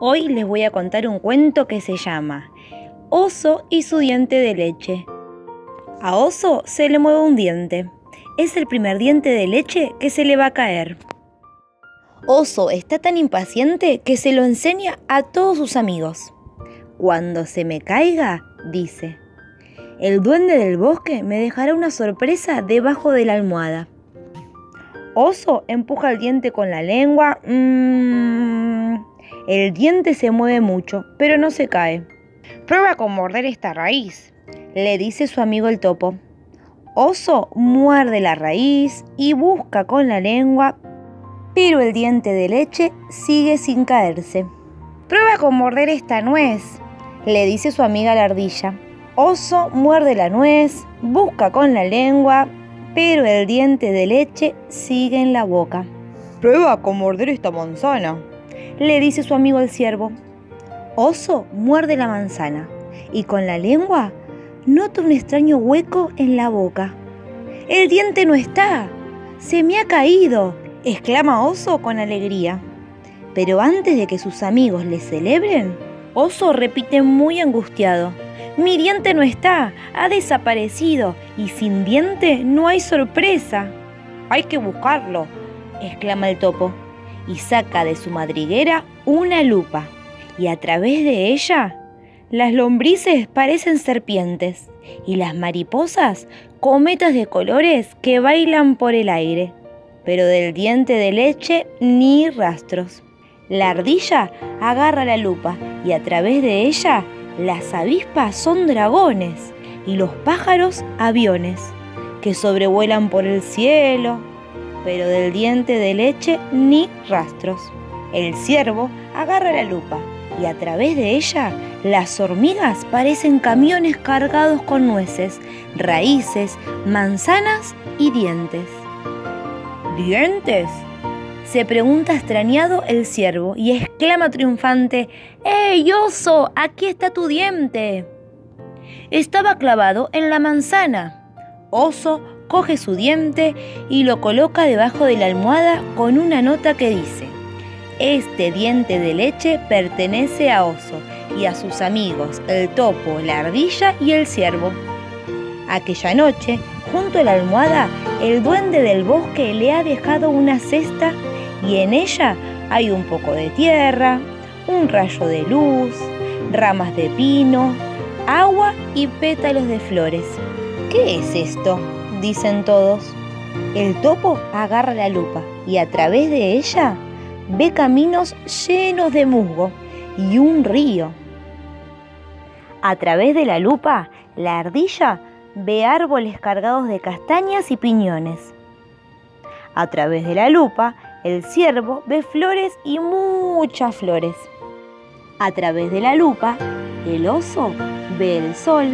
Hoy les voy a contar un cuento que se llama Oso y su diente de leche. A Oso se le mueve un diente. Es el primer diente de leche que se le va a caer. Oso está tan impaciente que se lo enseña a todos sus amigos. Cuando se me caiga, dice, el duende del bosque me dejará una sorpresa debajo de la almohada. Oso empuja el diente con la lengua. Mm, el diente se mueve mucho, pero no se cae. Prueba con morder esta raíz, le dice su amigo el topo. Oso muerde la raíz y busca con la lengua, pero el diente de leche sigue sin caerse. Prueba con morder esta nuez, le dice su amiga la ardilla. Oso muerde la nuez, busca con la lengua, pero el diente de leche sigue en la boca. Prueba con morder esta manzana, le dice su amigo el ciervo. Oso muerde la manzana y con la lengua nota un extraño hueco en la boca. El diente no está, se me ha caído, exclama Oso con alegría. Pero antes de que sus amigos le celebren, Oso repite muy angustiado. Mi diente no está, ha desaparecido y sin diente no hay sorpresa. Hay que buscarlo, exclama el topo y saca de su madriguera una lupa y a través de ella las lombrices parecen serpientes y las mariposas cometas de colores que bailan por el aire, pero del diente de leche ni rastros. La ardilla agarra la lupa y a través de ella las avispas son dragones y los pájaros aviones que sobrevuelan por el cielo, pero del diente de leche ni rastros. El ciervo agarra la lupa y a través de ella las hormigas parecen camiones cargados con nueces, raíces, manzanas y dientes. ¿Dientes? Se pregunta extrañado el ciervo y exclama triunfante, ¡Ey, oso! Aquí está tu diente. Estaba clavado en la manzana. Oso coge su diente y lo coloca debajo de la almohada con una nota que dice, Este diente de leche pertenece a Oso y a sus amigos, el topo, la ardilla y el ciervo. Aquella noche, junto a la almohada, el duende del bosque le ha dejado una cesta y en ella hay un poco de tierra, un rayo de luz, ramas de pino, agua y pétalos de flores. ¿Qué es esto? Dicen todos. El topo agarra la lupa y a través de ella ve caminos llenos de musgo y un río. A través de la lupa, la ardilla ve árboles cargados de castañas y piñones. A través de la lupa, el ciervo ve flores y muchas flores. A través de la lupa, el oso ve el sol,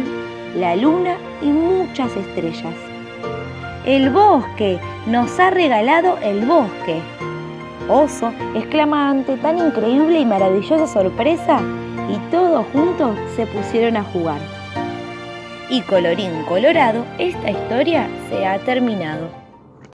la luna y muchas estrellas. El bosque nos ha regalado el bosque. Oso exclama ante tan increíble y maravillosa sorpresa y todos juntos se pusieron a jugar. Y colorín colorado, esta historia se ha terminado.